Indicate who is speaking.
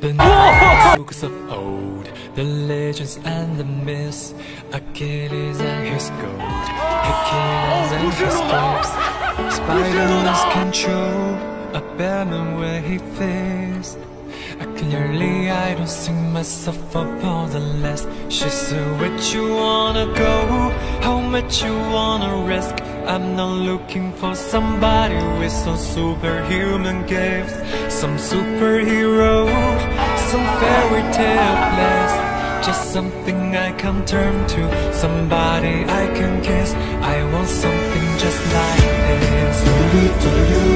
Speaker 1: been books of old, the legends and the myths, Achilles and his gold, Achilles and his gifts. Spider-Man's control, a Batman where he fits. Clearly I don't see myself above the less. She said where you wanna go How much you wanna risk. I'm not looking for somebody with some superhuman gifts Some superhero fairy Just something I can turn to. Somebody I can kiss. I want something just like this